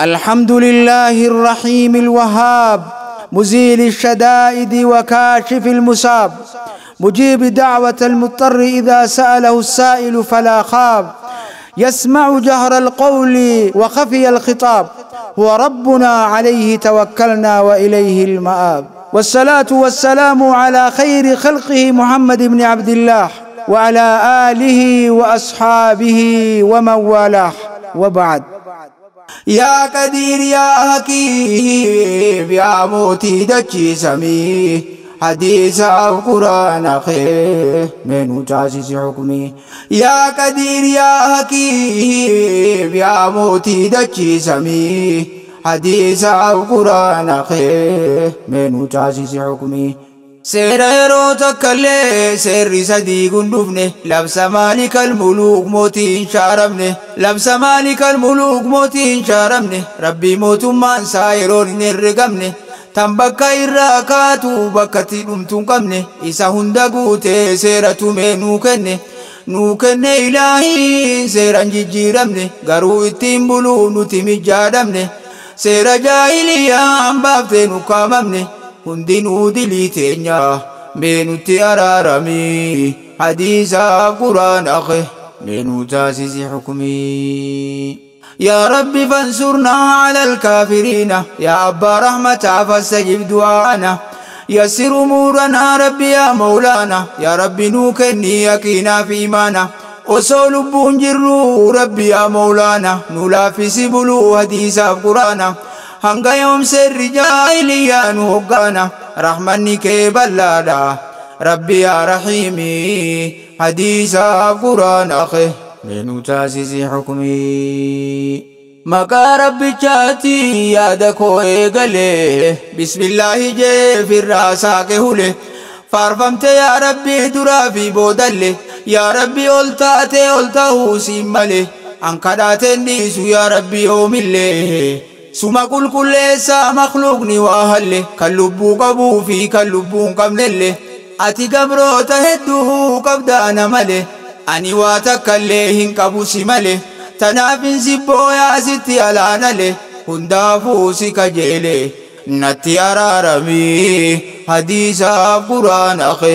الحمد لله الرحيم الوهاب مزيل الشدائد وكاشف المصاب مجيب دعوة المضطر إذا سأله السائل فلا خاب يسمع جهر القول وخفي الخطاب هو ربنا عليه توكلنا وإليه المآب. والصلاة والسلام على خير خلقه محمد بن عبد الله وعلى آله وأصحابه ومن والاه وبعد. یا قدیر یا حکیم، یا موتی دچی سمی حدیث او قرآن خیر مینو چاسی سے حکمی. یا قدیر یا حکیم، یا موتی دچی سمی حدیث او قرآن خیر مینو چاسی سے حکمی. Seera yeroo takkallee seerri sadii gundufne labsa maalikal muluuk mootii hin shaaramne labsa maalikal muluuk mootii hin shaaramne rabbii mootummaan isaa yeroon hin herregamne tan bakka irraa kaatu isa hunda guutee seera tumee nuu kenne nuu kenne ilaahiin seeran jijjiiramne garuu ittiin buluu nuti mijaadhamne هندينو دلي تينيا منو تيارارامي حديثا قران أخي منو تاسيسي حكمي يا ربي فانصرنا على الكافرين يا ابا رحمه فاستجب دعانا يسر امورنا ربي يا مولانا يا ربي نوكني يقينا في مانا وصول بهم ربي يا مولانا نلافس بلو حديثا قرانا hanga yoom seerri jaahiliyyaa nu hoggaana rahmanni kee bal'aadha rabbi yaa rahiimi hadiisaaf quraana akhe meenu taasisi xukmii maqaa rabbichaati yaada koo eegale bismillaahi jee firraa saaqe hule faarfamte yaa rabbi duraa fi boodalle yaa rabbi ol taate ol ta'uu siin male an kadhaateen dhiisu yaa rabbi yoomillee suma qulqulleessaa makluuqni waa halle kan lubbuu qabuu fi kan lubbuu hin qabnelle ati gabroota hedduu qabdaana male ani waa takkallee hin qabu si male tanaafin sibboo yaasitti alaanale hundaafuu si kajeele natti araarami hadiisaaf quraan akhe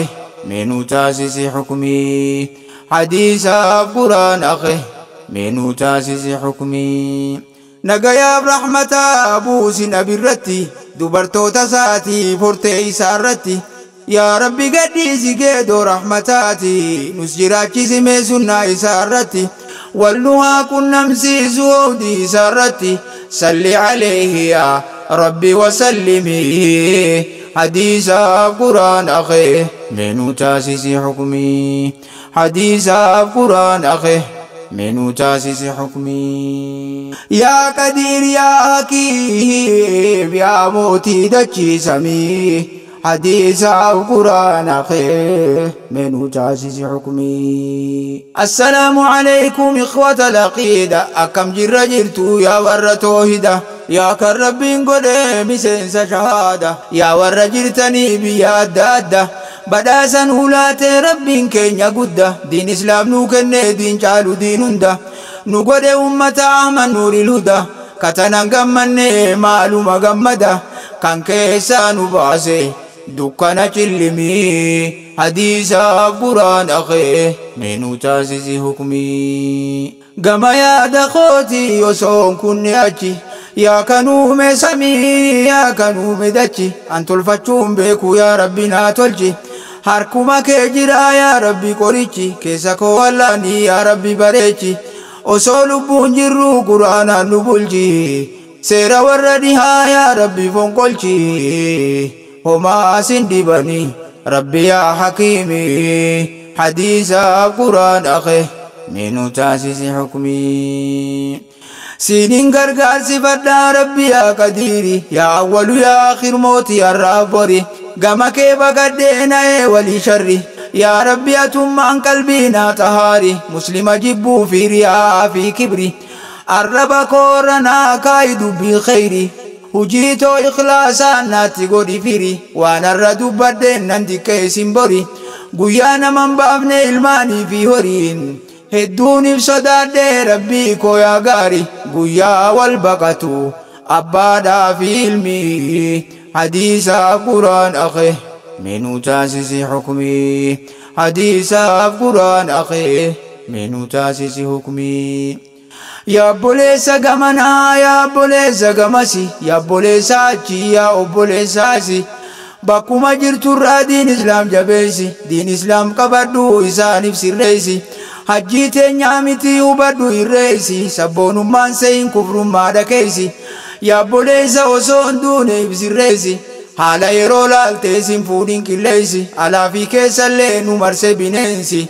menu taasisi xukmii hadiisaaf quraan akhe menu taasisi xukmii نغياب رحمتا بوسي نبي رتي دوبرتو تساتي فورتي سارتي يا ربي قد قديسي قيدو رحمتاتي نسجراتي سمي سنة سارتي والنها كنم سيزو ودي سارتي صلي عليه يا ربي وسلمي حديث القران أخي منو تاسيسي حكمي حديث القران أخي menu taasisi xukmii yaa qadiir yaa hakiim yaa mootii dachii samii حديثا القرآن خير من تاسس حكمي؟ السلام عليكم إخوة العقيدة أكم جر جرتو يا ور توحيدة يا كربين قد مسنس شهادة يا ور جرتني بيا دادة بداسا هولات ربين كين قدة دين إسلام نوكن دين جالو دين هندا نقود أمة أحمد نور الهدى كتنا قمن معلوم قمدا كان كيسان باسي dukkana cillimii hadiisaaf quraan akhe meenuu taasisi hukmii gama yaada kooti osoon kunne achi yaa kan uume samii yaa kan uume dachi an tolfachuun beeku yaa rabbi naa harkuma kee jira yaa rabbi qorichi keessa koo wallaanii yaa rabbi bareechi osoo lubbuun jirru quraanaan nu bulchi seera warra dhihaa yaa rabbi fonqolchi هما سندبني ربي يا حكيمي حديث القرآن أخي نينو تاسس حكمي سينين غرغار سفدا ربي يا قديري يا أول يا آخر موتي يا رابوري قما كيف قدينا ولي شري يا ربي أتم عن قلبنا طهاري مسلم جبو في رياء في كبري الرب كورنا كايد بخيري hujiitoo ikhlaasaa naatti godhi firi waan har'a dubbadheen nan xiqqeessin bori guyyaa naman baafne ilmaanii fi horiin hedduuniif sodaadhee rabbii koo yaa gaari guyyaa wal baqatu abbaadhaa fi ilmi hadiisaaf quraan akhe meenuu taasisi hukmii hadiisaaf quraan akhe meenuu taasisi hukmii yaa obboleessa gamanaa yaa obboleessa gamasi yaa obboleessa achi yaa obboleessaasi bakkuma jirturraa diin islaam jabeessi diin islaam qabadhu isaaniif sirreessi hajjii teenyaa miti hubadhu irreessi sabboonummaan seeyin kufrummaa dhakeessi Yaabboleessa osoon duune ibsirreessi haala yeroo laalteessin fuudhin qilleessi alaa fi keessallee nu marse bineensi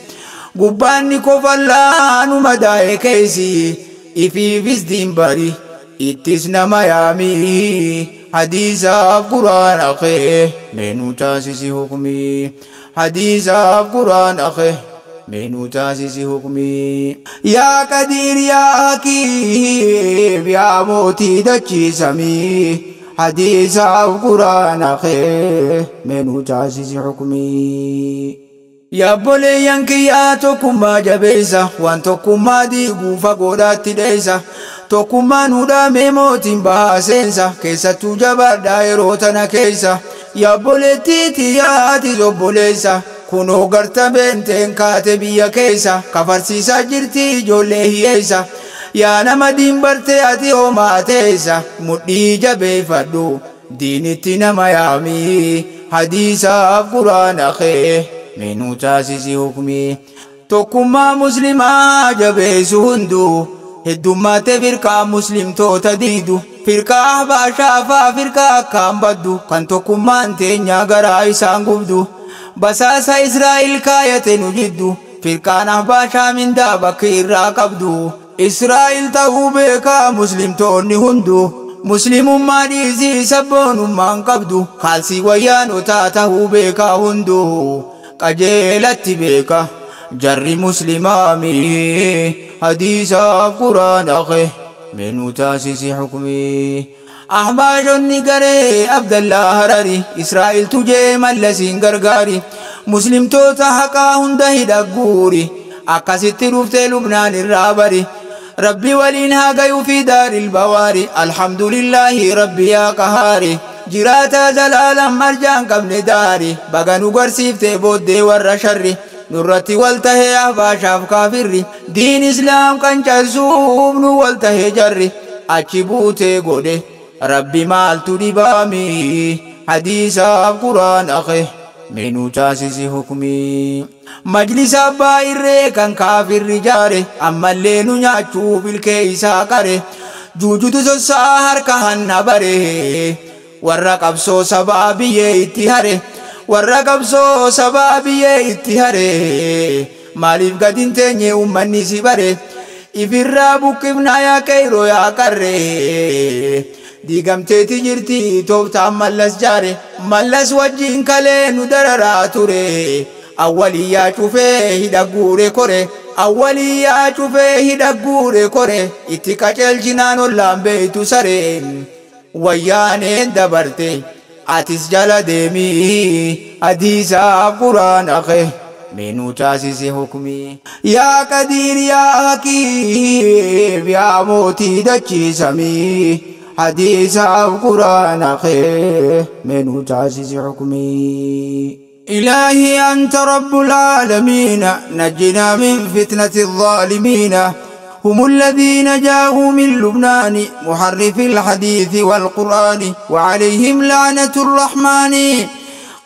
gubbaanni kofallaa numa daa'e keessi ifiifis diimbari ittis nama yaamii hadiisaaf quraan akhee meenuu taasisi hukumii hadiisaaf quraan akhee. Meenuu taasisi hukmii yaa qadiir yaa hakiim yaa mootii dachiisamii hadiisaaf qurana khe Minu taasisi hukmii Yaabboleeyyan kiyyaa tokkummaa jabeessa waan tokkummaa diiguu fagoodhaatti dheessa tokkummaan hudhamee mootiin baaseensa keessattuu jabaadhaa yeroo tana keessa yaabboleettii tiyyaatis obboleessa kunoo garta beenteen kaate biyya keessa kafarsiisaa jirti ijoollee hiyyeessa yaa nama diinbartee ati homaateessa mudhii jabeeffadhu diinitti nama yaamii hadiisaaf quraan akee meenuu taasisi hukmii tokkummaa muslimaa jabeessu hunduu heddummaate firqaa muslimtoota diidu firqaa ahbaashaafaa firqaa akkaan baddu kan tokkummaan teenyaa garaa isaan gubdu basaasa israa'el kaayate nu jiddu firqaan ahbaashaa mindaa bakka irraa qabdu israa'el ta'uu beekaa muslimtoonni hunduu muslimummaa dhiisii sabboonummaan qabdu kaalsii wayyaanotaa ta'uu beekaa hunduu qajeelatti beeka jarri muslimaami hadiisaaf quraan akhe meenuu taasisi hukmii احباشوني غري عبد الله هرري اسرائيل توجي ملسين غرغاري مسلم تو تحقا هنده دغوري اكاسيتي روفته لبنان الرابري ربي ولينها غيو في دار البواري الحمد لله ربي يا قهاري جراتا زلالا مرجان قبل داري بغنو غرسيفته بود دي ور شري نورتي والتهي شاف افكافري دين اسلام كان جزوب نو والتهي جري اچي بوته غوده rabbi maaltu dhibaami hadiisaaf quraan akhe meenuu taasisi hukmii majlisa abbaa irree kan kaafirri jaare ammallee nu nyaachuu bilkee isaa qare. Juujutu sossaa harka hanna bare warra qabsoo sabaa biyyee itti hare. Warra qabsoo sabaa biyyee itti hare maaliif gadin teenye ummanni si bare? Ifirraa buqqifnaa yaa qeyroo yaa qarre diigamteeti jirti tooftaan mallas jaare. Mallas wajjiin kalee nu dararaa ture. Awwaliyyaa cufee hidhagguure kore. Awwaliyyaa cufee hidhagguure kore. Itti qaceelchinaan ollaan beeytu sareen wayyaaneen dabarte atis jala deemii. Hadiisaaf quraan akhe. Meenuu taasise hukmii yaa qadiir yaa hakiim yaa mootii dachiisamii hadiisaaf quraan akhe meenuu taasise hukmii إلهي أنت رب العالمين نجنا من فتنة الظالمين. هم الذين جاءوا من لبنان محرف الحديث والقرآن وعليهم لعنة الرحمن.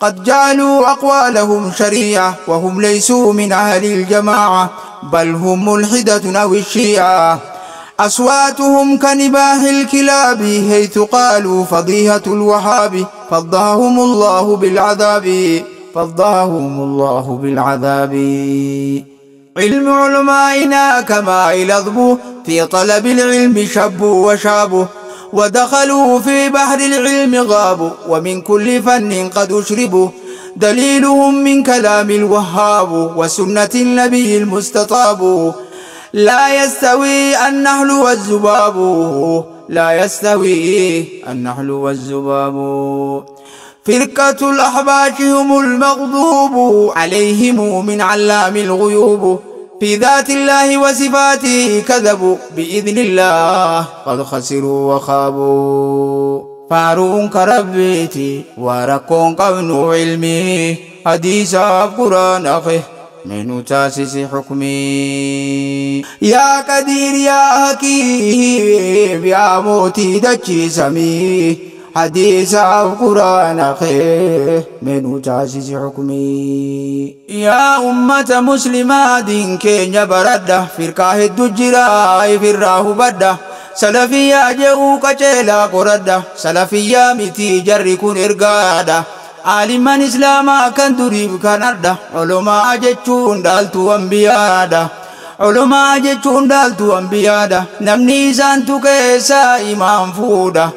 قد جعلوا أقوالهم شريعة وهم ليسوا من أهل الجماعة بل هم ملحدة أو الشيعة. أصواتهم كنباح الكلاب حيث قالوا فضيحة الوهاب فضاهم الله بالعذاب فضاهم الله بالعذاب. علم علمائنا كما الأضبو في طلب العلم شبوا وشابوا ودخلوا في بحر العلم غابوا ومن كل فن قد أشربوا دليلهم من كلام الوهاب وسنة النبي المستطاب. لا يستوي النحل والذباب. لا يستوي النحل والذباب. فرقة الأحباش هم المغضوب عليهم من علام الغيوب. في ذات الله وصفاته كذبوا بإذن الله. قد خسروا وخابوا. فارون كربيتي وركون قبنو علمي. حديث قرآن أخي من تاسس حكمي. يا قدير يا حكيم يا موتي دجي سمي. حديث القرآن خير من تاسس حكمي. يا أمة مسلمة دين كينيا بردة فرقاه الدجرا في الراه بده سلفيا جئو قچيلا قردة سلفيا متي جري كن إرقادة. عالمان إسلاما كان دريب كان أرده علماء جتشون دالتو أنبياده علماء جتشون دالتو أنبياده نمني سانتو كيسا إمام فوده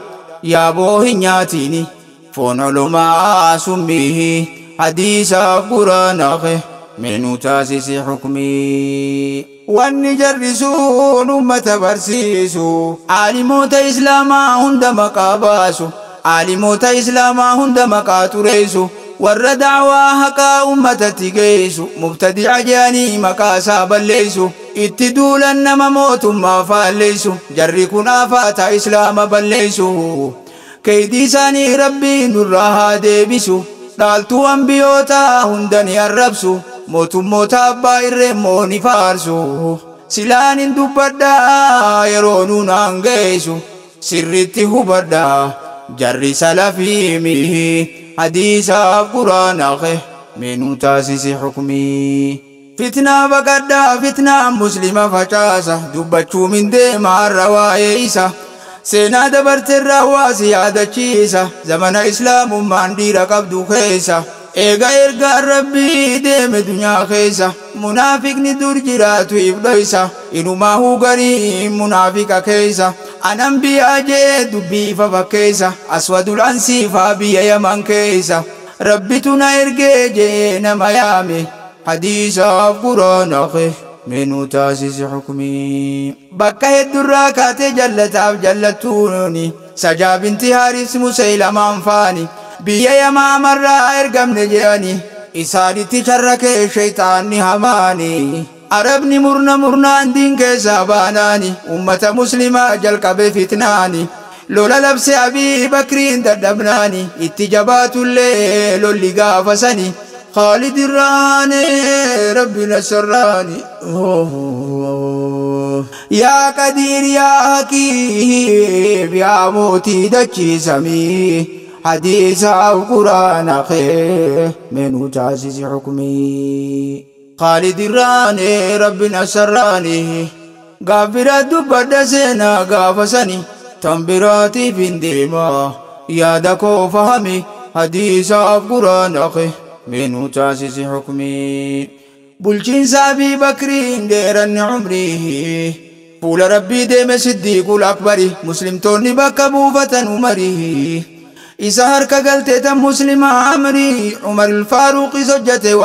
يا بوه نياتيني فون علماء سميه حديث قرآن أخي من تاسس حكمي والنجرسون أمة برسيسو عالموت إسلاما هند aalimoota islaamaa hunda maqaa tureessu warra daawaa haqaa ummatatti geessu mubtadi'a jedhanii maqaasaa balleessu itti duulan nama mootummaa faalleessu jarri kun afaataa islaama balleessu keeydi isaanii rabbiin nurraa haa deebisu dhaaltuu hambiyootaa hunda ni arrabsu mootummoota abbaa irreemmoo ni faarsu silaan hin dubbadhaa yeroo nuun hangeysu sirriitti hubadhaa. جري سلفيمه حديث قرآن أخي من تاسس حكمي فتنة بقدا فتنة مسلمة فجاسة دبتشو من ديما الروايسة سينا دبرت الرواس يادتشيسة زمن إسلام ماندير قبدو خيسة إيغا إرغا ربي ديم دنيا خيسة منافق ندور جراتو إبليسة إنو ما هو غريم منافق كيسة anan biyaa jee dubbii ifa fakkeessa aswadul ansiifaa biyya yaman keessa rabbitu na ergee jee nama yaame hadiisaaf quraanafe meenuu taasisi xukumii bakka heddurraa kaatee jallataaf jallattuuni sajaa binti haaris museylamaan faani biyya yamaa marraa ergamne je'ani isaanitti sharrakee shayxaanni hamaanii arabni murna murnaan diin keessaa baanaani ummata muslimaa jalqabe fitnaani lola labse abii bakriin dadhabnaani itti jabaatullee lolli gaafasani خالد الراني ربي نسراني يا قدير يا حكيم يا موتي دچي سمي حديث القرآن خير من تاسس حكمي خالد الراني ربنا سراني غافر دبد سينا غافسني تنبراتي في ديما يا دكو فهمي حديث القرآن أخي من تاسس حكمي بلشين سابي بكرين ديرن عمري فول ربي ديم صديق الأكبر مسلم توني بك بوفة عمري إسا هركا قلت مسلم عمري عمر الفاروق سجته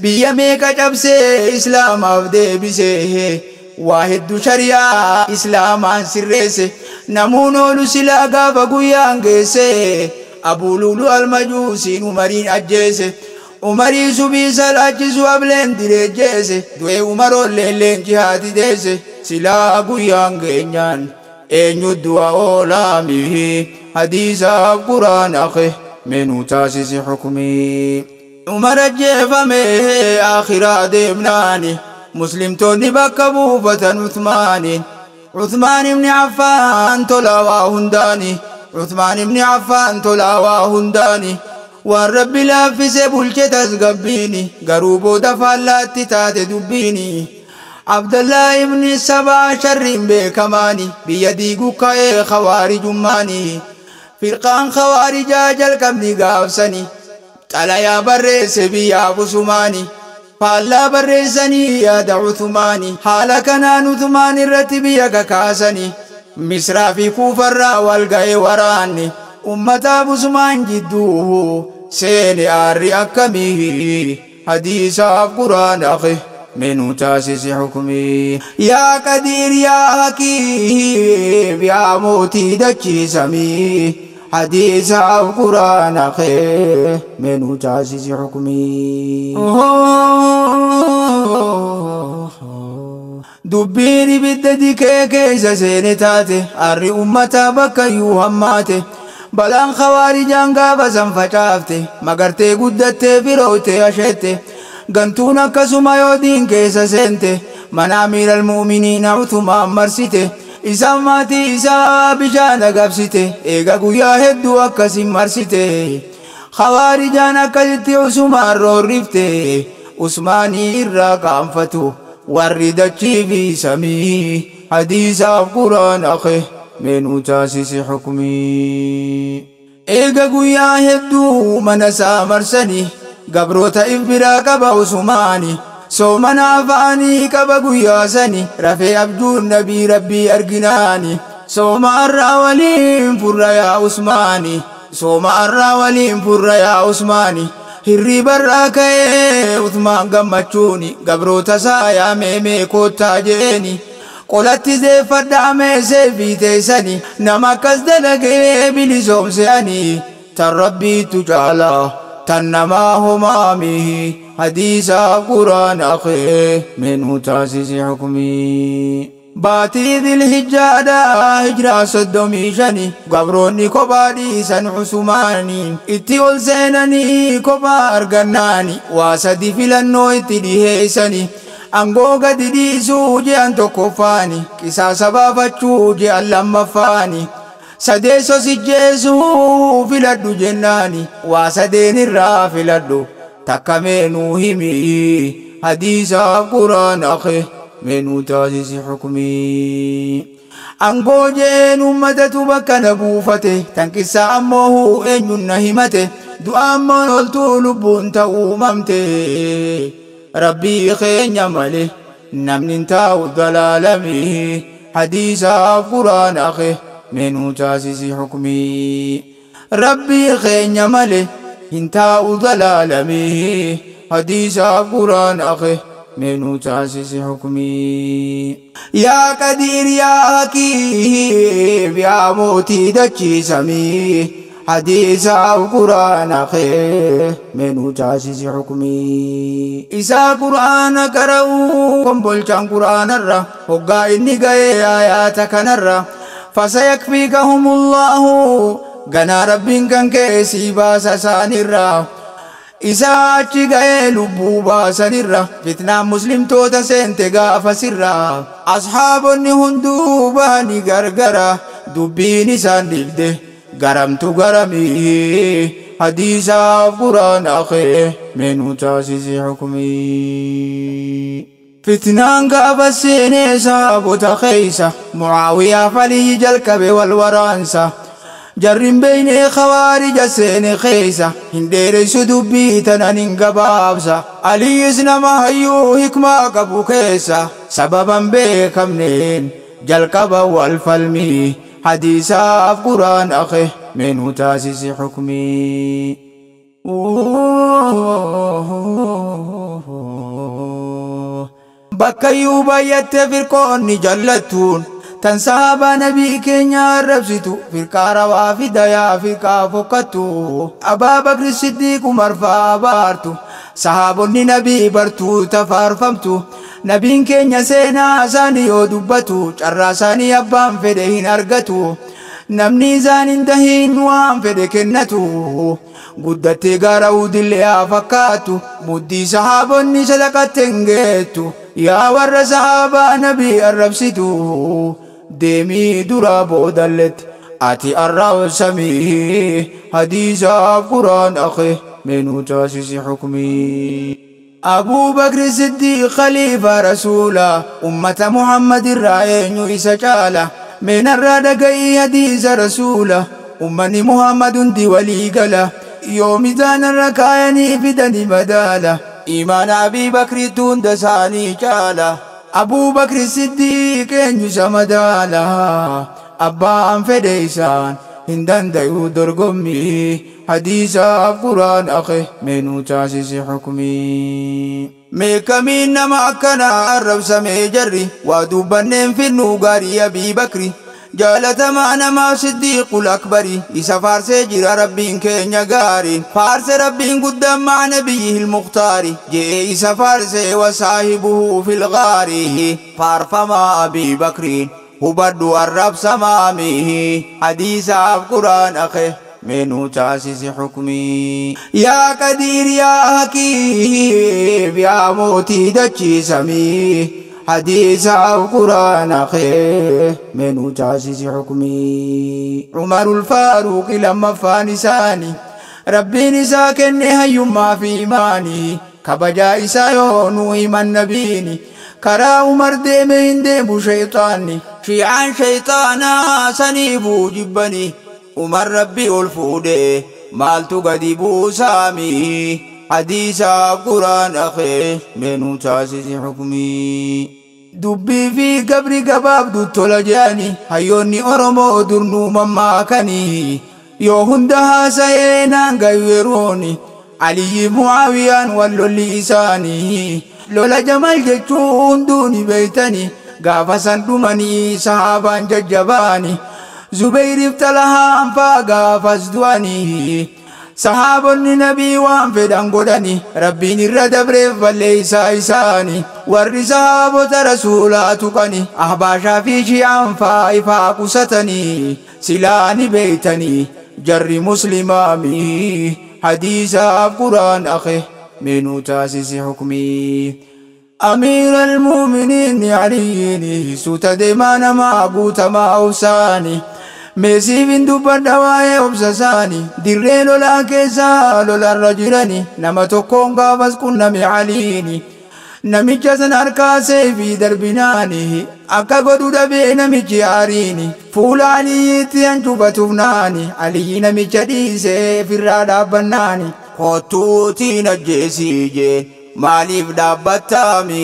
biyya meeqa cabsee islaamaaf deebisee waa hedduu shari'aa islaamaan sirreesse. Namuun oolu silaa gaafa guyyaan geesse. Abuululu almajuusiin umariin ajjeese. Umarii subii salaachisu ableen direejjeese. Du'ee umaroolleen leenci haati deesse silaa guyyaan geenyaan eenyu du'a oolaamihi? Hadiisaaf quraan akhe. Menuu taasisi xukumii عمر جيفمي آخر ديمناني مسلم توني بكبو فتن عثماني. عثمان بن عفان تلاوى هنداني. عثمان بن عفان تلاوى هنداني. والرب لا في سبولك تسقبيني قروبو دفالات تات دبيني. عبد الله بن سبع شر بكماني. بيدي قكاء خوارج ماني. فرقان خوارج جل كبني قافسني barreesse biyyaa busumaani faallaa barreessanii yaada Uthmaani haala kanaan Uthmaan irratti biyya kakaasanii misraa fi kuufarraa wal ga'e waraanni ummataaf Usmaan jidduu seene aarri akkamii hadiisaaf quraana akhe منو تاسس حكمي يا قدير يا حكيم يا موتي دكي حديث القرآن أخي منو تاسس حكمي دبيني بددي كيكيس سينتاتي أري أمتا بكا يوهماتي balaan khawaarijaan gaafa san facaafte magartee guddattee firoote asheette gantuun akkasuma yoo diin keessa seente mana amiiral mu'miniina utumaan marsite isaan maatii isaa bishaan agabsite eega guyyaa hedduu akkasin marsite khawaarijaan akkasitti usumaan roorrifte usmaanii irraa qaanfatu warri dachii fi samii hadiisaaf quraan akhe meenuu taasise xukumii eega guyyaa hedduu mana isaa marsanii gabroota if biraa qaba usumaani soomana afaanii qaba guyyaa sani rafee abjuun nabii rabbii arginaani sooma arraa waliin furra yaa usmaani. Sooma arraa waliin furra yaa usmaani. Hirribarraa ka'ee uthmaan gammachuuni gabroota isaa yaamee koottaa jeeni. Qolatti zeeffadhaa meesee fiiteessani nama akkas dalagee bilisoomseani tan rabbiitu caalaa tan namaa homaamihi hadiisaa quraan akee minhu taasisi xukumii baatii dilhijjaadha hijiraa soddomii shani gabroonni kophaa dhiisan usumaanii itti ol seenanii kophaa argannaani waa sadi filannoo itti dhiheeysani angoo gadi dhiisuu je'an tokkoffaani qisaasa baafachuu je'an lammaffaani sadeesso sijjeesuu filadhu jennaani waa sadeen irraa filadhu takka meenuu himi hadiisaaf quraan akhe meenuu taasisi xukumii angoo jeen ummatatu bakka na buufate tan qissaa ammoo eenyun na himate du'a ammoo oltuu lubbuun ta'uu mamte rabbii keenya male namni hin taa'u dalaalami hadiisaaf quraan akhe rabbii keenya male hin taa'u dalaalami hadiisaaf quraan akhe meenuu taasisi xukumii yaa qadiir yaa hakiim yaa mootii dachiisamii hadiisaaf quraana kee meenuu taasisi xukumii isaa quraana qara'uu kombolchaan quraanarra hoggaa inni ga'ee aayaata kanarra فسيكفيكهم الله غنا ربين كان كيسي باسا سانيرا إسا أجي غاية لبو باسا نيرا فتنا مسلم توتا سنت غافا سيرا أصحاب نيهن دوباني غرغرا دوبيني سانيل دي غرام تو غرامي حديثة فران أخي منو تاسيس حكمي فتنان غافا سيني سابو تخيسا معاوية فليه جلكب والورانسا جرين بين خوارج سين خيسا هنديري سدو بيتنا ننقبابسا علي اسنا ما هيو حكما قبو كيسا سببا بيكمنين جالقبا والفلمي حديثا في قرآن أخي منه تاسس حكمي بكيو بيت جلتون tan saaba nabii keenya arrabsitu firqaa rawaa fi firqaa fokkattu abaa bakri siddiiqu marfaa baartu. Sahaabonni nabii bartuu tafaarfamtu. Nabiin keenya seenaa isaanii yoo dubbatu carraa isaanii abbaan fedhe hin argatu. Namni isaan hin dahiin waan fedhe kennatu. Guddattee gara udillee haa fakkaatu. Muddii sahaabonni sadaqatte hin geettu. Yaa warra sahaabaa nabii arrabsitu deemii dura boodalletti ati arraabsamii hadiisaaf quraan akhe meenuu taasisi xukmii أبو بكر الصديق خليفة رسولا أمة محمد الرأيين إسا من الرادق حديث رسولا أمني محمد دي ولي قلا يوم دان الركايني فدني بدالا إيمان أبي بكر دون دساني جالا. أبو بكر الصديق أن سمدالا أبا فديسان هندن ديو درقمي حديث قرآن أخي منو تاسس حكمي ميكمين نما كنا الرب سمي جري ودوبنين في النوغاري أبي بكري جالتما نما صديق الأكبر إسا فارس جرى ربين كينيا غارين فارس ربين قدام مع نبيه المختار جي إسا فارس وصاحبه في الغار فارفما أبي بكر هبدو الرب سمامه حديث القرآن أخي منو تاسس حكمي يا قدير يا حكيم يا موتي دچي سمي حديث القرآن أخي منو تاسس حكمي. عمر الفاروق لما فانساني ربي نساكن هيما في إيماني. كبجا إسا يونو إيمان نبيني. كرا عمر ديمين ديمو شيطاني. شيعان شيطانا سنيبو جبني. عمر ربي الفودي مالتو قدي بوسامي حديث قرآن أخي منو تاسس حكمي dubbii fi gabri gabaabdu tola jedhani hayyoonni oromoo durnuu mammaakanii yoo hunda haasa'ee naan gayu yerooni aliyyi mucaawiyaan wal lolli isaanii lola jamal jechuu hunduuni beeytani gaafa san dhumanii sahaabaan jajjabaani zubeyriif talahaan faa gaafas du'anii صحابوني نبي وان في دانقوداني ربيني الردب ريف بالليسا إساني ورد صحابو رسولاتوكاني أحباشا في جيان فايفا ستاني سلاني بيتاني جري مسلمامي حديثا قران أخي منو تاسس حكمي أمير المؤمنين يعنيني ستدي ما نما ما أوساني meesiifin dubbadha waa'ee obsasaani dirree lolaa keessaa lolarra jirani nama tokkoon gaafas qunname aliini namicha san harkaa seefii darbinaani akka godhu dhabee namichi aariini. Fuula aliyyiitti hancuufatuuf naani aliyyi namicha dhiisee firraa dhaabbannaani. Kottuutiin ajjeesii jee maaliif dhaabbattaami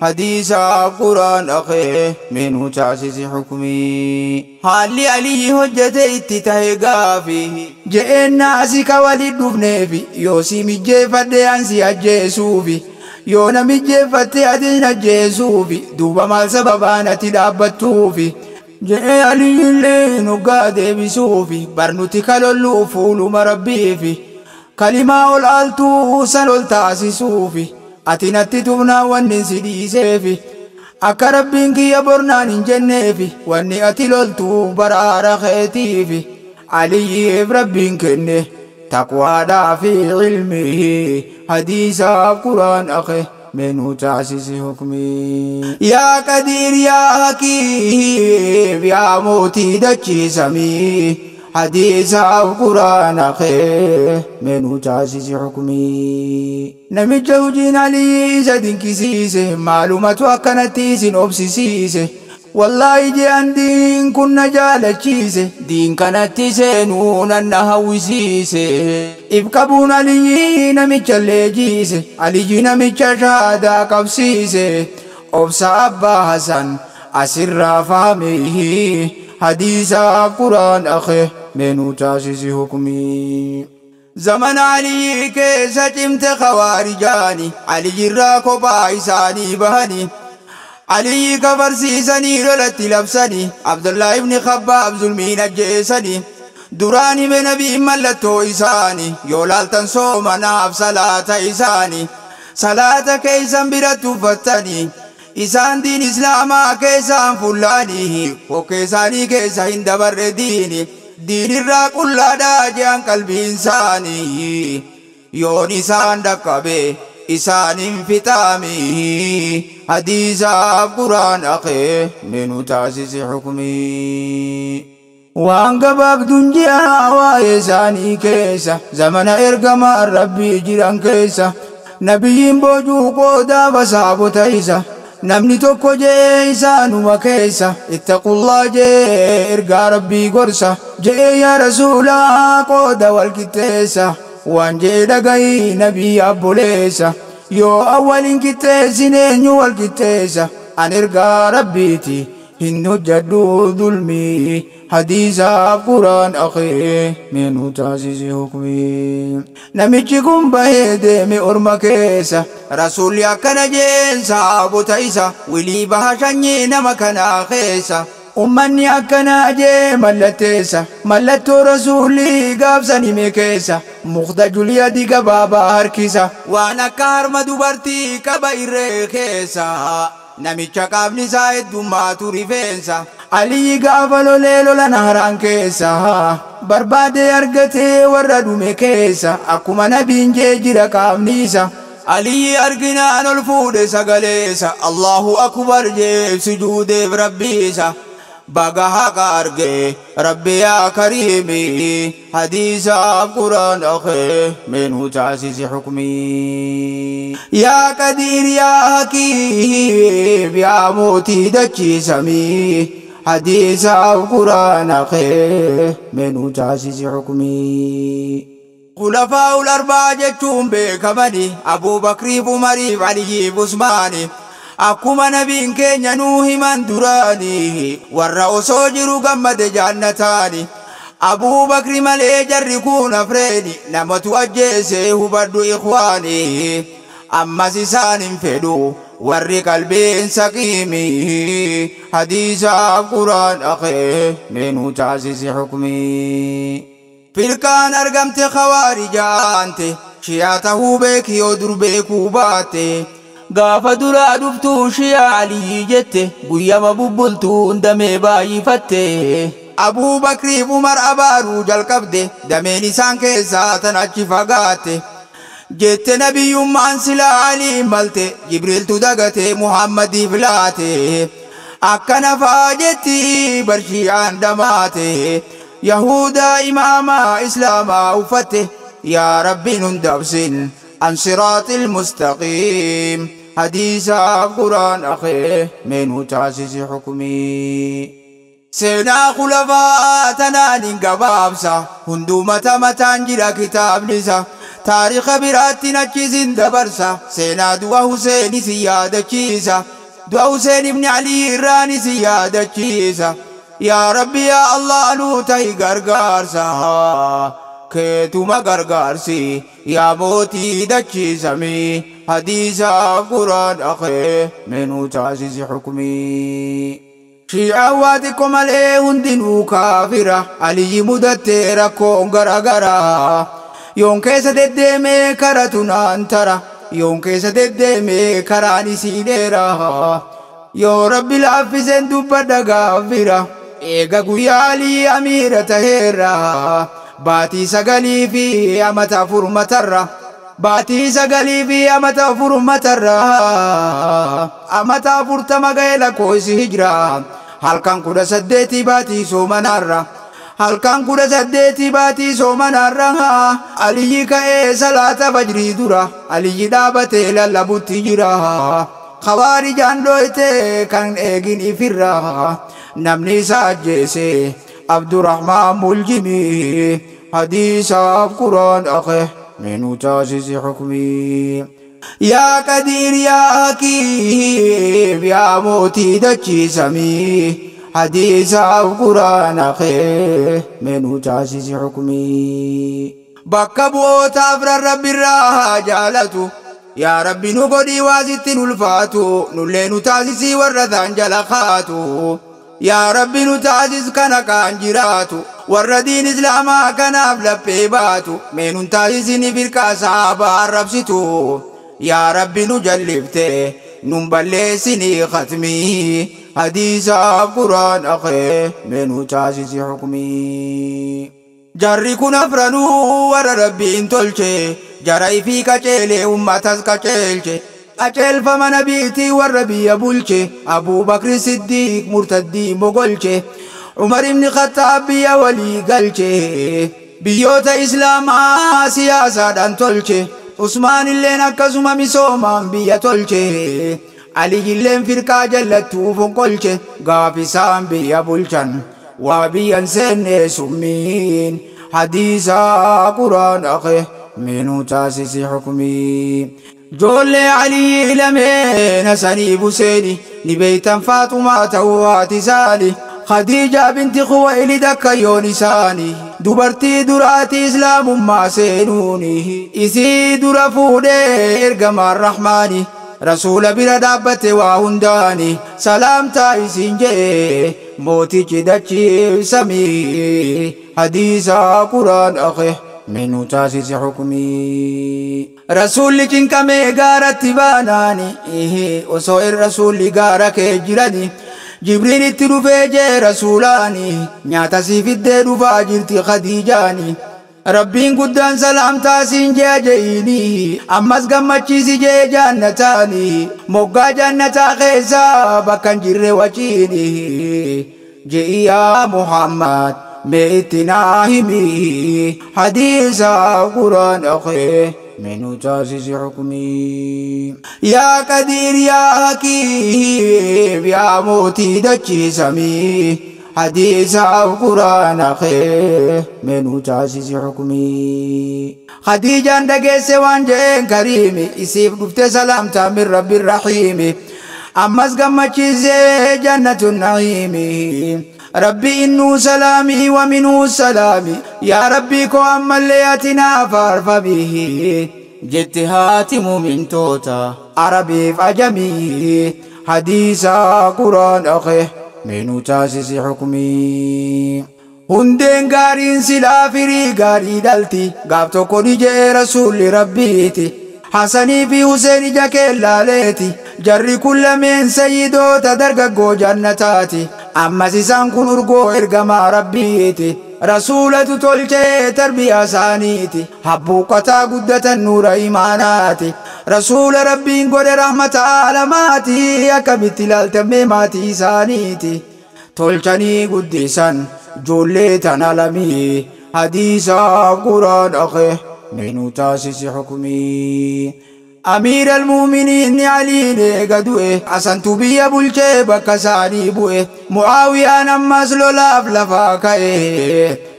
hadiisa quraan akhee minhu taasisi xukmii haalli aliyyi hojjete itti tahe gaafi je'eenna asi ka walit dhufneefi yoo si mijjeeffadhe ansi ajjeesuufi yoo na mijjeeffatte atin ajjeesuufi duuba maal sababaan ati dhaabbattuufi je'ee aliyyillee nuggaa deebisuufi barnuti kalolluu fuuluma rabbiifi ati natti tufnaa wanni si dhiiseefi akka rabbiin kiyya bornaan hin jenneefi wanni ati loltuu baraara keetiifi aliyyiif rabbiin kenne taqwaadhaa fi ilmihi hadiisaaf quraan akhe منو تعسيس حكمي يا قدير يا حكيم يا موتي دچي سمي حديث القرآن أخي منو تعسيس حكمي. نمج وجين علي زدين كسيسه معلومة وكانتيس أبسسيسه والله جان دين كنا جالتشيسه دين كانت سينون النهوسيسه إبقبون علي نمج الليجيسه علي نمج شهادة قبسيسه أبسا أبا حسن أسر فاميه حديث قرآن أخي. منو تاسيس حكمي زمن علي كيسة جمت خوارجاني علي الراكو بايساني بهني علي كفر سيسني لولت لبسني عبد الله بن خباب ظلمين الجيسني دراني بنبي ملتو إساني يولال تنسو مناف صلاة إساني صلاة كيسا برتو فتني diin islaamaa keessaan fullaanii hokkeessaanii keessa hin dabarre diini diinirraa qullaadhaa jehan qalbiin isaanii yoon isaan dhaqqabe isaan hin fixaami hadiisaaf quraan akee minu taasise xukumii waan gabaabduun ji'a waa'ee isaanii keessa zamana ergamaan rabbii jiran keessa nabiyyiin boojuu qoodaa basaabota isa isaanuma keessa ittaqullaa jee ergaa rabbii gorsa jee yaa rasuulaa qooda walqixxeessa waan jee dhagayi nabii abboleessa yoo awwalin qixxeessin eenyu wal qixxeessa an ergaa rabbiiti هنو جدو ظلمي. حديثا قران أخي من تعزيز حكمي. نمشي كم بهدي مي اورما كيسا رسول يا كنجين صابو تايسا ولي بهاشاني نما كان اخيسا ومن يا كنجي ملتيسا ملتو رسولي غابزاني مي كيسا مخدا جوليا دي كبابا هركيسا وأنا كارما دوبرتي كبايري كيسا namicha qaamni isaa heddummaatu rifeensa aliyyi gaafa lolee lolan haraan keessa barbaade argatee warra dhume keessa akkuma nabiin jira qaamni isa aliyyi arginaan ol fuudhe sagaleessa allahu akbar jee sujuudeef rabbiisa بگہ کار گے ربی کریمی حدیث آپ قرآن اخے میں نو چاسی سے حکمی۔ یا قدیر یا حکیم، یا موتی دکی سمی۔ حدیث آپ قرآن اخے میں نو چاسی سے حکمی۔ خلفاء الارباج جتون بے کمنی ابو بکری بمری علی عثمانی akkuma nabiin keenya nuu himan duraani warra osoo jiru gammade jaannataani abuu bakri malee jarri kun afreeni namatu ajjeese hubadhu ikwaani ammas isaan hin fedhu warri qalbiin saqiimi. Hadiisaaf quraan akhee meenuu taasisi xukmii firkaan argamte khawaarija'aante shiyaa tahuu beeki yoo dur beekuu baate غافا درا دفتو شي علي جت بويما ببلتو دمي باي فتي ابو بكر عمر ابارو جل قبدي دمي نسانك ساتنا فقاتي جت نبي أمان سلا علي ملتي جبريل تو تدغتي محمد فلاتي اكنا فاجتي برشي عندماتي يهودا اماما اسلاما وفته يا ربي نندبسن عن صراط المستقيم حديثا قرآن أخي من تاسس حكمي. سينا خلفاء تنان قبابسا هندو متى متى جرى كتاب نسا تاريخ برات نجز دبرسا سينا دوا حسين سيادة كيسا دوا حسين ابن علي الراني سيادة كيسا يا ربي يا الله نوتي غرغارسا keetuma gargaarsi yaa mootii dachiisamii hadiisa quraan akhee meenuu taasisi xukmii shiicaan waa xiqqo malee hundinuu kaafira aliyyi mudattee rakkoon garagaraa yoon keessa deddeemee karatu naan tara yoon keessa deddeemee karaan isii dheeraa yoo rabbi laaffiseen dubbadha gaafira eega guyyaa alii amiira taheerraa baatii sagalii fi amata afur matarra baatii sagalii fi amata afur matarra amata afurtama ga'e lakkoofsi hijira halkan kudha saddeetii baatii soomanarra halkan kudha saddeetii baatii soomanarra aliyyi ka'ee salaata fajrii dura aliyyi dhaabatee lallabutti jira khawaarijaan dhoyte kan eegin ifirra namni isa ajjeese عبد الرحمن ملجمي حديث القران أخي من تاسيس حكمي يا قدير يا حكيم يا موتي دكي سمي حديث القران أخي من تاسيس حكمي بكبوت افر الرب الراها جالتو يا ربي نقضي وازت نلفاتو نلين تاسيسي ورثان جلخاتو kaan jiraatu warra diin islaamaa kanaaf laphee baatu mee nun taasisini firqaa saabaa arrabsitu yaa rabbi nu jallifte nun balleessini khatmii hadiisaaf quraan akhee mee nu taasisi xukmii jarri kun afranuu warra rabbiin tolche jara ifii qaceelee ummatas qaceelche qaceelfama nabiitii warra biyya bulche abuubakri siddiiq murtaddii mogolche umar ibni khattaab biyya walii galche biyyoota islaamaa siyaasaadhaan tolche usmaan illeen akkasuma misoomaan biyya tolche aliyilleen firqaa jallattuu fonqolche gaafisaan biyya bulchan waa biyyan seenne summiin hadiisaa quraan akhe minuu taasisi xukmii جولي علي لمين سني بسيني نبيتا فاطمة توات سالي خديجة بنت خويلد كيون ساني دبرتي دراتي إسلام ما سينوني. إسي در فودي إرقم الرحمن رسول بلا دابت وهنداني. سلام تايسين جي موتي جدتشي سمي. حديث قرآن من تاسيس حكمي رسول جنكمي غارت باناني إيه وسوء الرسول غارك جراني جبريل اتلفي جي رسولاني نياتا سيفدي دفا جرتي خديجاني ربين قدان سلام تاسين جي جيني أمس غمچيسي جي جانتاني موغا جانتا خيسا بكان جر وچيني جي يا محمد میتنا ہمی حدیثا قرآن اخے مینو سے حکمی۔ یا قدیر یا حکیم، یا موتی دچی سمی حدیثا قرآن اخے مینو سے حکمی۔ خدیجان دگے سوان جین کریمی اسیف گفتے سلام تامر رب الرحیمی امس گمچیزے جنت النعیمی ربي إنه سلامي ومنه سلامي. يا ربي كو أما اللياتنا فارف به جت هاتم من توتا. عربي فجمي. حديث قرآن أخي من تاسس حكمي؟ هندين غارين سلا فري غاري دلتي. غاب توكو نجي رسول ربيتي حسني في حسين جاكي لاليتي. جري كل أما سيسان كن أرقو إرقما ربيتي رسولة تلجي تربية سانيتي حبو قطا قدة النور إيماناتي رسول ربي قد رحمة عالماتي أكمت لالتميماتي سانيتي تلجني قدسان جولي تنالمي حديث قرآن أخي Amiir al-muuminiin aliin eega du'e asantu biyya bulchee bakka isaanii bu'e. Mu'aawiyaan ammas lolaaf lafaa ka'e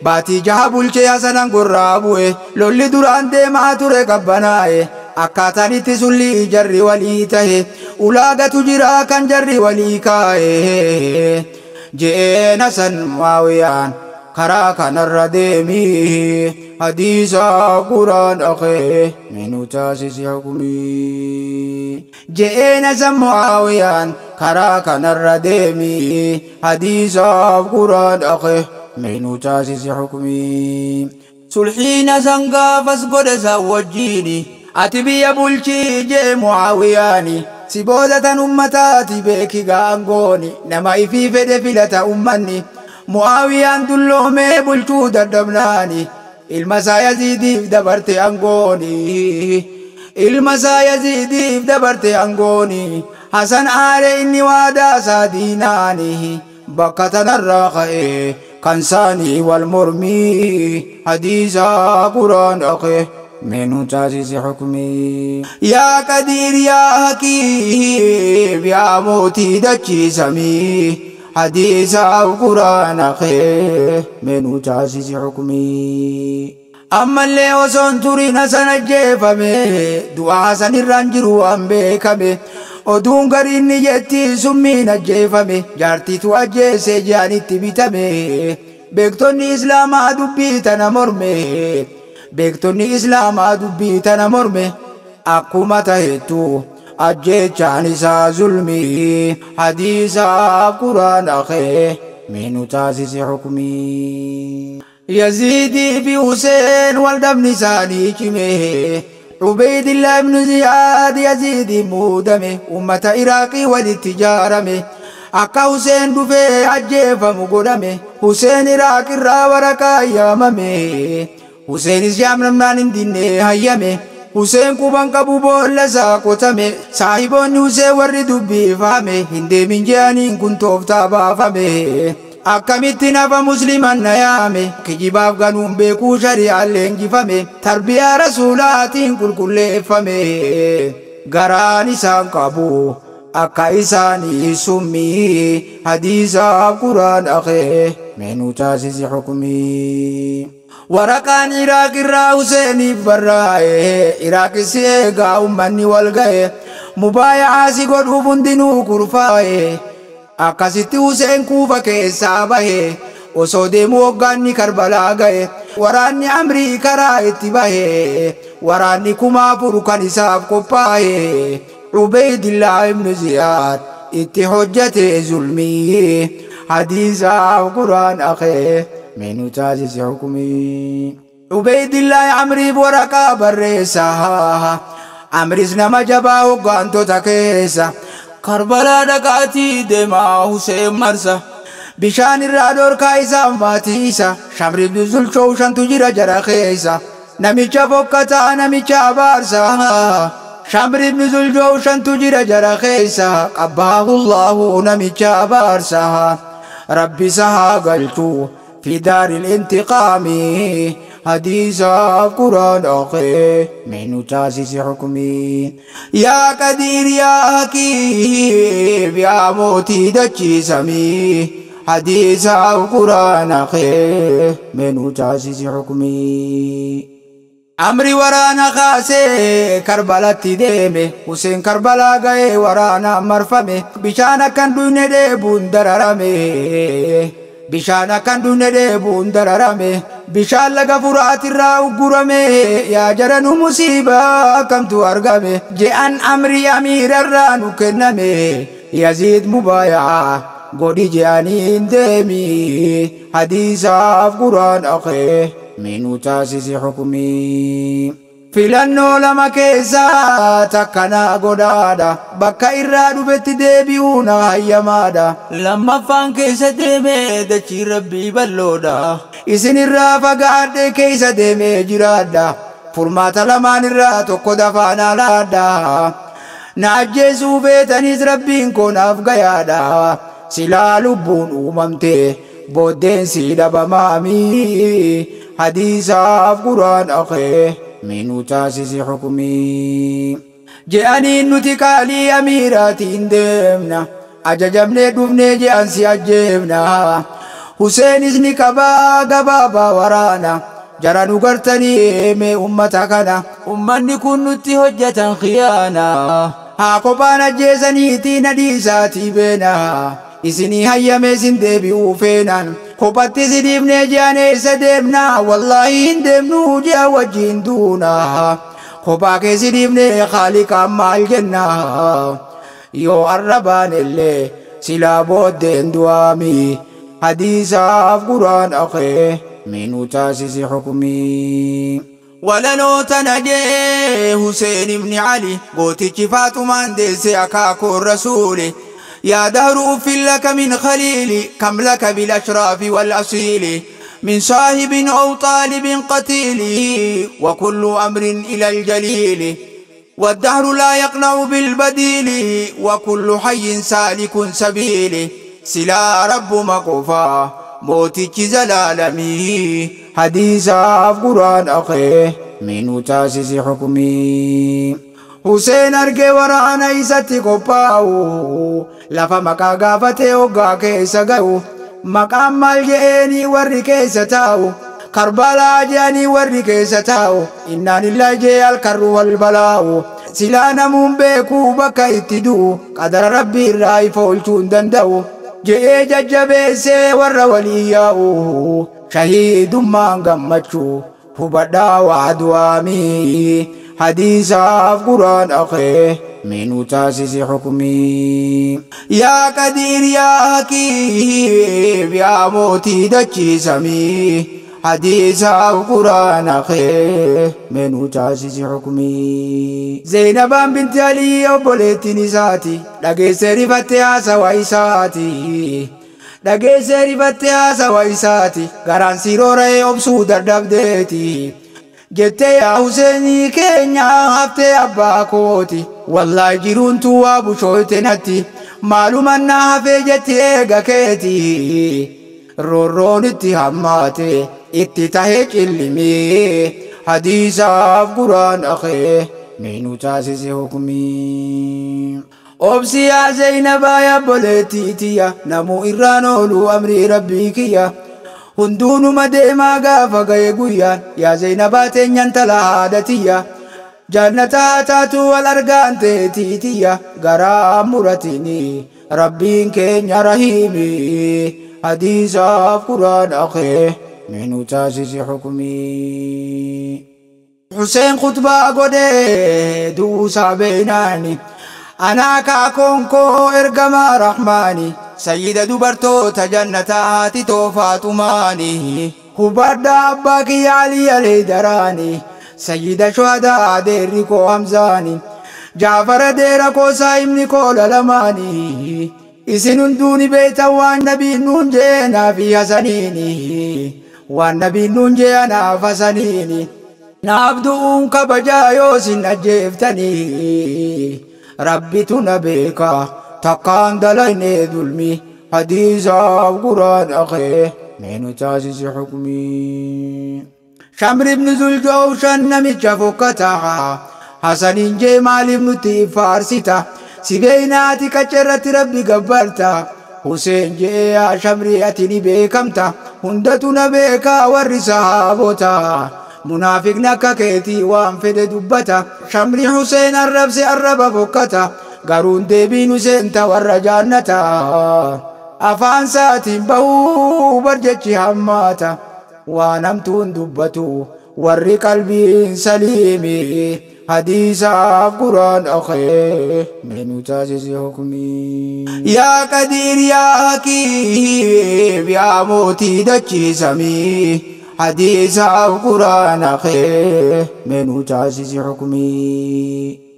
baatii jaha bulchee hasanan gorraa bu'e. Lolli duraan deemaa ture qabbanaa'e akkaatanitti sulli jarri walii tahe. Ulaagatu jira kan jarri walii kaa'e je'een hasan mu'aawiyaan karaa kanarra deemii. Hadiisa quraan dhaqee minu taasisi hukumii je'eena san maawiyaan karaa kanarra deemii hadiisa quraan dhaqee minu taasisi hukumii sulxiina san gaafas godhe san ati biyya bulchii jee mucaawiyaani si boodatan ummataati beeki gaangooni nama ifii fedhe filata ummanni mucaawiyaan dulloomee bulchuu dadhabnaani المزايا زيدي في دبرتي أنقوني. المزايا زيدي في دبرتي أنقوني. حسن علي إني وادا ساديناني. بقت الرخي كنساني والمرمي. حديثا قرآن أخي من تعزيز حكمي. يا قدير يا حكيم يا موتي دكي سمي. حديث القرآن أخي من تاسيس حكمي أما اللي وصن ترين سنجيفمي دعا سن الرنجر وأنبيكمي oduun gariin ni jetti summiin ajjeefame jaartiitu ajjeese jaanitti bitame beektonni islaamaa dubbii tana morme beektonni islaamaa dubbii tana morme akkuma tahettu isaa zulmii hadiisa quraan dhaqee minu taasise xukumii yaziidii fi huseen wal dhabni isaanii cimee عبيد الله بن زياد يزيد مودمه أمة إراقي akka Huseen dhufee ajjeefamu godhame Huseen Iraaq irraa waraqaa yaamame Huseenis yaamnamnaan hin dinne hayyame Huseen quban qabu boolla isaa qotame saahiboonni Huseen warri dubbiifame hin deemin je'aniin kun tooftaa baafame. Akkamitti nafa musliman na yaame kijibaaf ganuun beekuu shari'aan leenjifame tarbiyaa rasuulaatiin qulqulleeffame. Garaan isaan qabu akka isaanii summii hadiisaaf quraan dhaqee meenuu taasisi xukumii waraqaan iraaq irraa huseeniif barraa'e iraaqi si eegaa ummanni wal ga'e mubaaya'a si godhuuf hundinuu kurfaa'e akkasitti huseen kuufa keessaa bahe osoo deemu hoggaanni karbalaa ga'e waraanni amrii karaa itti bahe waraanni kumaa furu kan isaaf qophaa'e cubeydillaa ibnu ziyaad itti hojjate zulmii hadiisaaf quraan akee menu taasise hukumii cubeydillaa amriif waraqaa barreessaa amris nama jabaa hoggaantota keessa karbalaa dhaqaatii deemaa huseen marsa bishaan irraa dhorkaa isaaf maatii isa shamriif zulchoo shantu jira jara keessa namicha fokkataa namicha abaarsa shamriif zulchoo shantu jira jara keessa qabbaahullaahu namicha abaarsa rabbi sahaa galchuu fi daaril intiqaamii حديثا قرآن أخي من تاسس حكمي. يا قدير يا حكيم يا موتي دچي سمي حديثا قرآن أخي من تاسس حكمي. أمري ورانا خاسي كربلتي ديمي حسين كربلا غي ورانا مرفمي. بشانا كان دون ديبون دررمي بشان كندو ندبون درارامي بشان لغا فراتي راو قرامي يا جرانو مصيبا كم تو أرغامي جيان أمري أمير الرانو كنامي يا زيد مبايا قولي جياني اندامي حديثة في قرآن أخي منو تاسيسي حكمي filannoo lama keessaa takkanaa godhaadha. Bakka irraa dhufetti deebi'uu na hayyamaadha. Lammaffaan keessa deemee dachii rabbii balloodha. Isin irraa fagaadhe keessa deemee jiraadha. Furmaata lamaan irraa tokko dafaanaa laadha na ajjeesuu feetanis rabbiin koo naaf gayaadha. Silaa lubbuun uumamte booddeen si dhabamaamii hadiisaaf quraan akee minuu taasisi xukumii je'aniin nuti qaalii amiiraatiin deemna. Ajajamnee dhufnee je'an si ajjeefna Huseenis ni qabaa gabaabaa waraana. Jara nu gartanii eeme ummata kana. Ummanni kun nutti hojjetan khiyaana. Haa kophaan ajjeesaniitii na dhiisaatii beena. Isinii hayyame isin deebi'uu feenan كوباتي ديبنا جاني سدبنا والله اندمنو نوجا وجين دونا كوباكي ديبنا خالق عمال جنا يو الربان اللي سلا بودين دوامي حديثة في قرآن أخي منو تاسيس حكمي ولا ولنوت نجي حسين بن علي قوتي كفاتو من ديسي أكاكو الرسولي يا دهر أفل لك من خليلي كم لك بالأشراف والأصيل من صاحب أو طالب قتيل وكل أمر إلى الجليل. والدهر لا يقنع بالبديل وكل حي سالك سبيل. سلا رب مقفا موتك زلالمي. حديث قرآن أخيه من تاسس حكمي. Huseen argee waraana isatti qophaa'u. Lafa maqaa gaafatee hoggaa keessa ga'u. Maqaan maal je'eenii warri keessa taa'u? Karbalaa je'anii warri keessa taa'u. Innaan illaa jee halkarru wal balaa'u. Silaa namuun beekuu bakka itti du'u. Qadara rabbii irraa ifa oolchuu hin danda'u. Je'ee jajjabeessee warra walii yaa'u. Shahiidummaan gammachuu. Hubadhaa waa du'aamii حديثاف قرآن أخيه من تاسس حكمي. يا قدير يا حكيم يا موتي دچي سمي حديثاف قرآن أخيه من تاسس حكمي. زينب بنت علي أبوليتي نساتي. لقي عسى إساتي dhageessee rifattee haasawa isaati garaan siroora'ee obsuu dardabdeeti jettee yaa Huseenii keenya haftee abbaa kooti wallaahi jiruun tuwaa bushoote natti maaluman naa hafee jetti eega keeti roorroon itti hammaate itti tahee cillimee hadiisaaf quraan akee meenuu taasise hukumii. Obsi yaa Zaynabaa yaa boleettii tiyya namuu irraan oolu amrii rabbii kiyya. Hunduunuma deemaa gaafa ga'e guyyaan yaa zaynabaa teenyan tala haadhatiyya jannataa taatu wal argaan teetiitiyya garaa muratini rabbiin keenya rahiimi hadiisaaf quraan akee minu taasisi xukumii Hussein khutbaa godhee duusaa beeynaani anaa kaakoon koo ergamaa سيدة دبرتو تجنة هاتي توفات ماني خبر داباك يالي علي دراني سيدة شهداء ديركو همزاني. جعفر ديركو سايم نيكول لماني إسنون دوني بيتا وان نبي نون جينا في حسنيني. وان نبي نون جينا فسنيني. نابدون كبجايو سنجيفتني ربي تنبيكا anaaf hasaniini naaf du'uun kabajaa yoo sin ajjeeftanii rabbitu na beeka takkaan dalayne dulmi hadiisaaf quraan akee meenu taasisi xukmii shamri ibni zuljawshan namicha fokkataa hasaniin jee maaliif nutti faarsita si beeynaati qacerratti rabbi gabbarta Huseen jee yaa shamri غارون ديبينو سنتا ورجانتا افان ساتين باو برجتشي هماتا وانمتون دبتو ورّي قلبين سليمي حديثة قرآن أخي من تازز حكمي يا قدير يا حكيم يا موتي دكي سمي حديثة قرآن أخي من تازز حكمي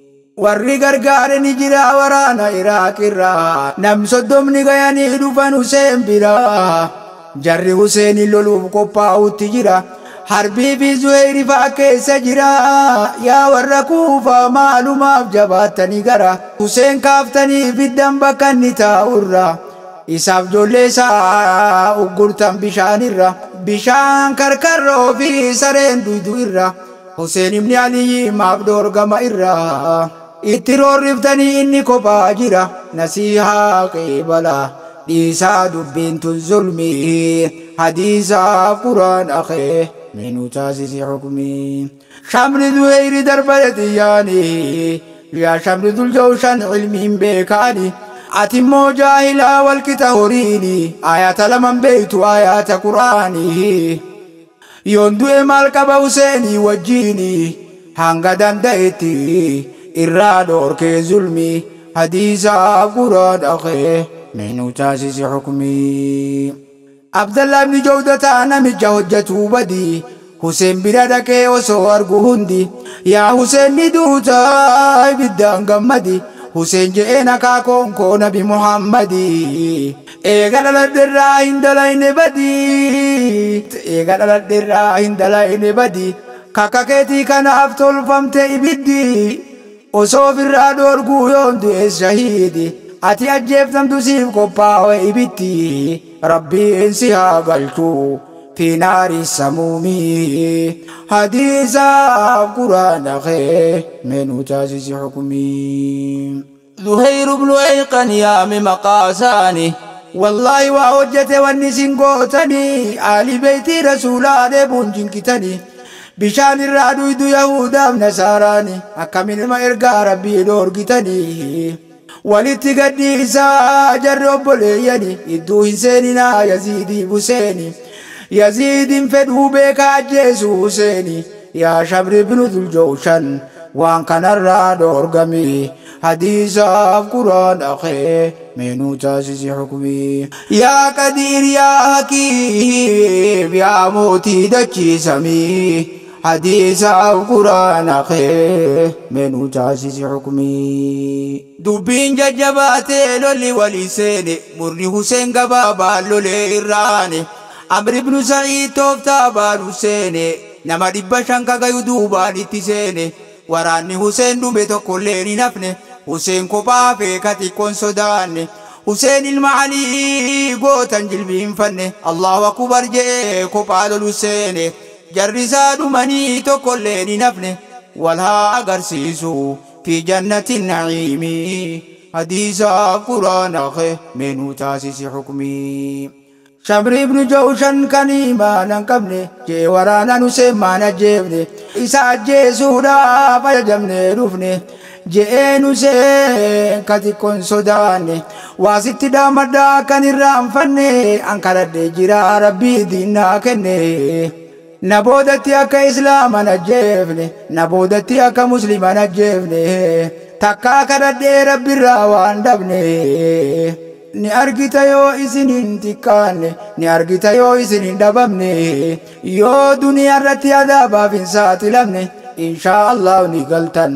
warri gargaare ni jira waraana iraaq irraa nam soddomni gayanii dhufan Huseen biraa jarri Huseenin loluuf qophaa'utti jira harbii fi zuheeri faa keessa jira yaa warra kuufaa maalumaaf jabaattanii gara Huseen kaaftanii fiddan bakka inni taa'urra isaaf ijoollee isaa uggurtan bishaanirra bishaan karkarroo fi sareen duydu irra Huseen ibni Aliyyi maaf dhoorgama irra اتروريفتاني اني كوبا جرا نسيها قيبلا ديسا بنت الظلمي حديثا قران أخي من تاسيس حكمي شامل دوير دربة دياني يا شامل دو الجوشان علمهم بيكاني اتمو جاهلا والكتهوريني ايات لمن بيت ايات قراني يوندو امال كبا وجيني هنگا دان دايتي irraa dhoorkee zulmii hadiisaaf quraan akee minu taasisi xukmii abdallah ibni jawdataa namicha hojjetuu badii Huseen bira dhaqee osoo argu hundi. Yaa Huseen ni duutaa ibiddaan gammadi. Huseen je'een akaakoon koo nabi Muhammadi. Eega dhaladherraa hin dalayne badii eega dhaladherraa hin dalayne badii kakka keetii kanaaf tolfamte ibiddi osoo ofirraa dhoorguu yoon du'e shahiidi ati ajjeeftamtu siif qophaa'e ibitti rabbiin si haa galchuu samuumii hadiisaaf quraan akee menu taasisi xukumii zuhayru bnu eyqan yaame maqaasaani wallaahi waa hojjete wanni sin gootanii aali beeytii rasuulaa dheebuun jinkitanii bishaan irraa duydu yahudaaf nasaaraani akkamin ilma ergaa rabbii dhoorgitanii walitti gadhiisaa jarri obboleeyyani idduu hin seeninaa yaziidii buseeni yaziidin fedhuu beekaa ajjeesu huseeni yaa shamri binu duljawshan waan kanarraa dhoorgami hadiisaaf quraan akee meenuu taasisi xukumii yaa qadiir yaa hakiim yaa mootii dachiisamii hadiisaaf quraan akee meenuu taasisi xukumii dubbiin jajjabaatee lolli walii seene murni huseen gabaabaan lolee irraane amri ibnu sa'iid tooftaa baanu seene nama dhibba shan kagayu duubaan itti seene waraanni huseen dhume tokkollee hin hafne huseen kophaa feeka xiqqoon sodaanne huseen ilma alii gootan jilbiinfanne allahu akbar je'ee jarrisaa dhumanii tokkollee hin hafne wal haa agarsiisu fi jannati naciimii hadiisaaf quraan akee meenuu taasisi xukmii Shamri ibnu Jooshan kan imaana hin qabne jee waraanaan Huseen maan ajjeefne isa ajjeesuudhaaf ajajamne dhufne je'een Huseen ka xiqqoon sodaanne waasitti dhaamadhaa kan irraanfanne an kadhadhe jira rabbii diinaa kenne. Na boodatti akka islaaman ajjeefne na boodatti akka musliman ajjeefne takkaa kadhadhee rabbirraa waan dhabne. Ni argita yoo isin hin xiqqaanne ni argita yoo isin hin dhabamne yoo duniyaa irratti adaabaaf hin saaxilamne inshaa Allah ni galtan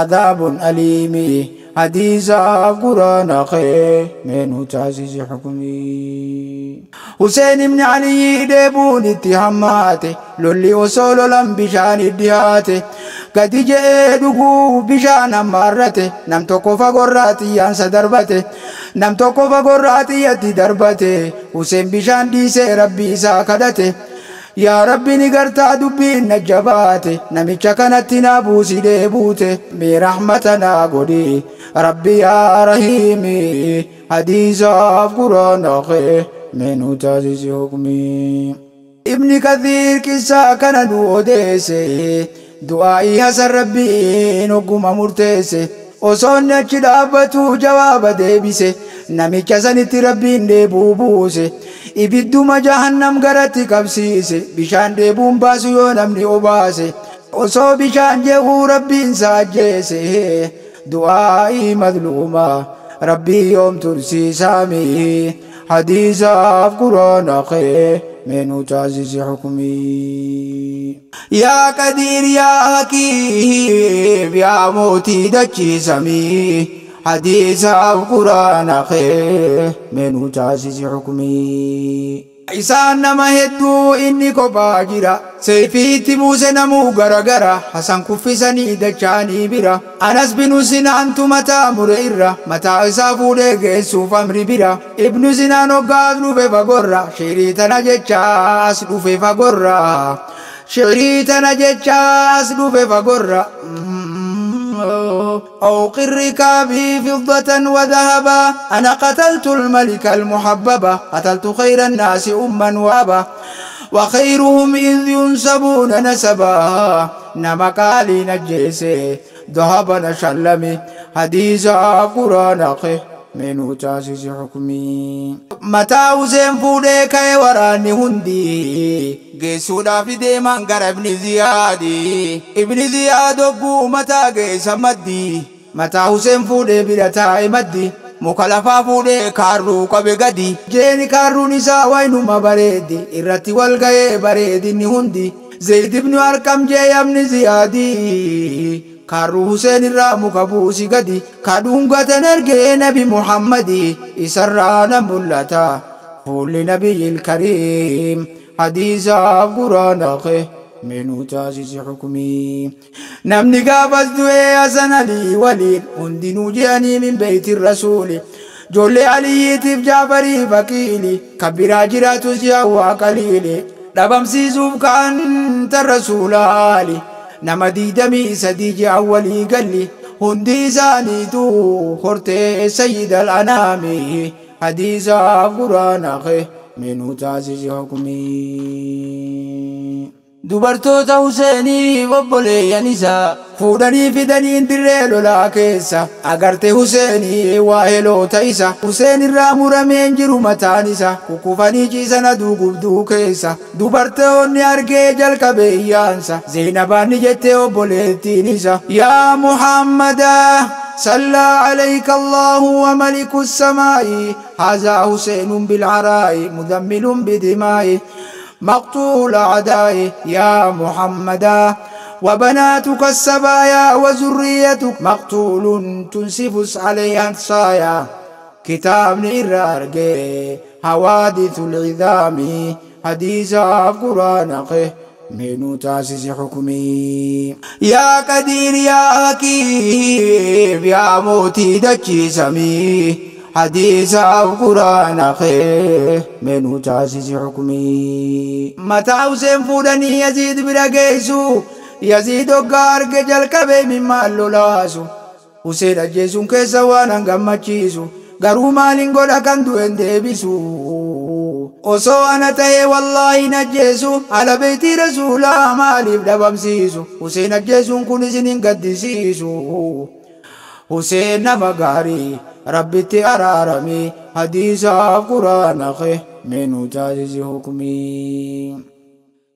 adaabun aliimi kee meenuu taasisi xukumii. Huseen ibni Aliyyi deebuun itti hammaate lolli osoo lolan bishaan dhiyaate. gadi je'ee dhuguu bishaan hammaarrate nam tokko fagorraa xiyyaansa darbate nam tokko fagorraa xiyyatti darbate Huseen bishaan dhiisee rabbi isaa kadhate yaa rabbi ni gartaa dubbiin na jabaate namicha kanatti naa buusi deebuute mee rahmata naa godhi rabbi yaa rahiimi hadiisaaf quraana kee mee nu taasisi hukmii. Ibni Kathiir qissaa kana nu odeesse. du'aa'ii hasan rabbiin ogguma murteesse osoonni achi dhaabbatu jawaaba deebise namicha sanitti rabbiin deebuu buuse ibidduma jahannam garatti qabsiise bishaan deebuun baasu yoo namni obaase osoo bishaan je'uu rabbiin saajjeese du'aa'ii madluuma rabbii yoom tursiisaami hadiisaaf quraana kee منو تعزيز حكمي يا قدير يا حكيم يا موتي دچي حديث القرآن خير منو تعزيز حكمي Isaan nama hedduu inni kophaa jira. Seefiitti buuse namuu garagara. Hasan kuffisanii dachaanii bira. Anas binu sinaantu mataa mure irra. Mataa isaa fuudhee geessuuf amri bira. Ibnu sinaan hoggaas dhufe fagorra. Shirii tana jechaas dhufe fagorra. Shirii tana jechaas dhufe fagorra. أوق الركاب فضة وذهبا. أنا قتلت الملك المحببة قتلت خير الناس أما وأبا. وخيرهم إذ ينسبون نسبا. نما قالي نجيسي ذهبا شلمي. حديث قرآن أخي. meenuu caasisi xukumii. Mataa Useen fuudhee ka'e waraanni hundi geessuudhaaf deeman gara Ibni Ziyaadi. Ibni Ziyaad ogguu uummataa geessa maddi. Mataa Useen fuudhee bira taa'e maddi. Muka lafaa fuudhee kaarruu qabe gadi. Jeeni kaarruun isaa waynuma bareedi irratti wal ga'ee bareedinni hundi. Zayit ibnu harkam jee yamni ziyaadii. كارو حسين الرامو كابوسي قدي كادون قتن ارقي نبي محمدي إسرانا ملتا فول نبي الكريم حديثة قرآن أخي منو تازي حكمي نمني قابس دوي أسن علي وليد اندنو جياني من بيت الرسول جولي علي تيف جابري بكيلي كبيرا جراتو سياوا قليلي لبم سيزوب كانت الرسول علي diidamii sadii ji'a walii galli hundi isaaniitu hortee sayyid al'anaami hadiisaaf quraana kee minuu taasisi hukumii. Huseenii obboleeyyan isaa fuudhanii fidanii dirree lolaa keessa agarte Huseenii waa heloota isa Huseen irraa murameen jiru mataan isa kukkufanii ciisan aduu gubduu keessa dubartoonni argee jalqabe iyyaansa Zeenabaanni jettee obboleettiin isa yaa Muhammadaa صلى عليك الله وملك السماء هذا حسين بالعراء مذمل بدمائه مقتول أعدائه يا محمدا وبناتك السبايا وذريتك مقتول تنسفس عليها الصايا كتاب نرارجي حوادث العظام. حديث قرآن من تاسس حكمي. يا قدير يا حكيم يا موتي دجي سمي. حديث القرآن خير من تاسس حكمي متى حسين فودني يزيد برقيسو يزيد وقارق جل كبي مما اللولاسو حسين أجيسون كيسا وأنا قمتشيسو garuu maaliin godha kan du'en deebisu osoo ana ta'ee wallaahi najjeesu ala beeytii rasuulaa maaliif dhabamsiisu Huseen ajjeesuun kun isin hin gaddisiisu Huseen nama gaarii رب تیارا رمی حدیث آف قرآن خی مینو جاجز حکمی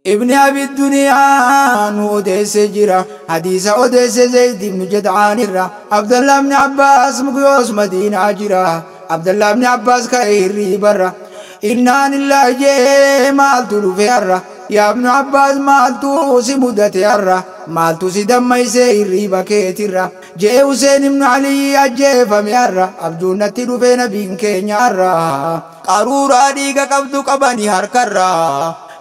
ابن ابی الدنیا نو دیس جرا حديث وديس زيد بن جدعان الرا عبد الله بن عباس مقیوس مدينة جرا عبداللہ ابن عباس کا ایری برا انان اللہ جے مال تلو في را yaabnu abbaas maaltu si mudate har'a maaltu si dammaysee hirriiba keetirra jee Huseen ibnu Aliyyi ajjeefame har'a abduun natti dhufee nabiin keenya har'a qaruuraa dhiiga qabdu qabani harkarra.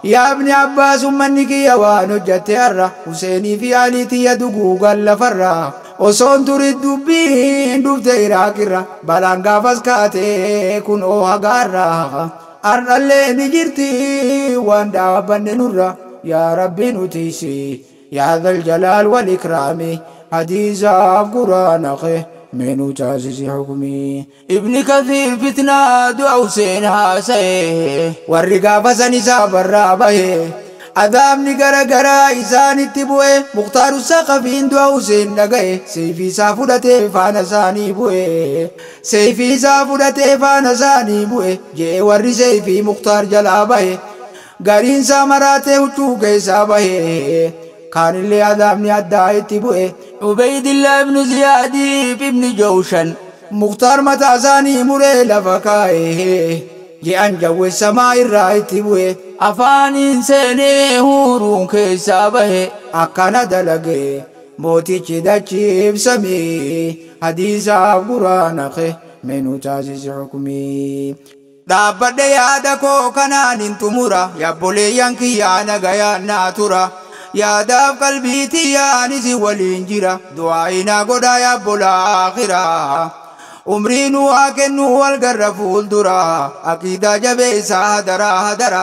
Yaabni abbaas ummanni kiyya waan hojjatte har'a Huseenii fi Alii tiyya duguugan lafarra osoon turit dubbiin dhufte Iraaqirra balaan gaafas kaatee kunoo hagaarra. Har'allee ni jirti waan dhaabbanne nurra yaa rabbi nutiisi yaa dhal jalaal wal ikraami hadiisaaf quraana kee منو جاسس حكمي ابن كثير فتنة دعو سين هاسي والرقا فسن سابر رابه عذابني غرا غرا إسان اتبوه مختار السقفين دعو سين نغي سيفي سافودته فانا ساني بوه سيفي سافودته فانا ساني بوه جي وري سيفي مختار جلابه غارين سامراته وچو كيسا بهه كان اللي عذابني عدايتي بوه عبيد الله بن زياد بن جوشن مختار متى ثاني مري لفكايه جان جو السماء الرايت بوه افان انساني هورون كيسابه اكنا دلقه موتي چدچيب سمي حديث قرآن خي منو تاسس حكمي dhaabbadhe yaada koo kanaan hin xumura yabboleeyyan kiyyaa nagayaa naa tura yaadaaf qalbiitii yaanisi waliin jira du'aayinaa godhaa yaabbola akhiraa umrii nu haa kennu wal garra fuuldura aqiidaa jabeessaa hadaraa hadara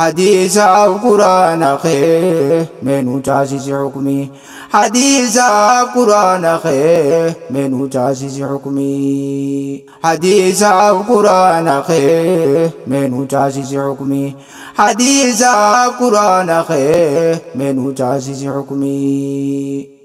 hadiisaaf quraana kee menu taasisi hukmii hadiisaaf quraana kee menu taasisi hukmii hadiisaaf quraana kee menu taasisi hukmii hadiisaaf quraana kee menu taasisi hukmii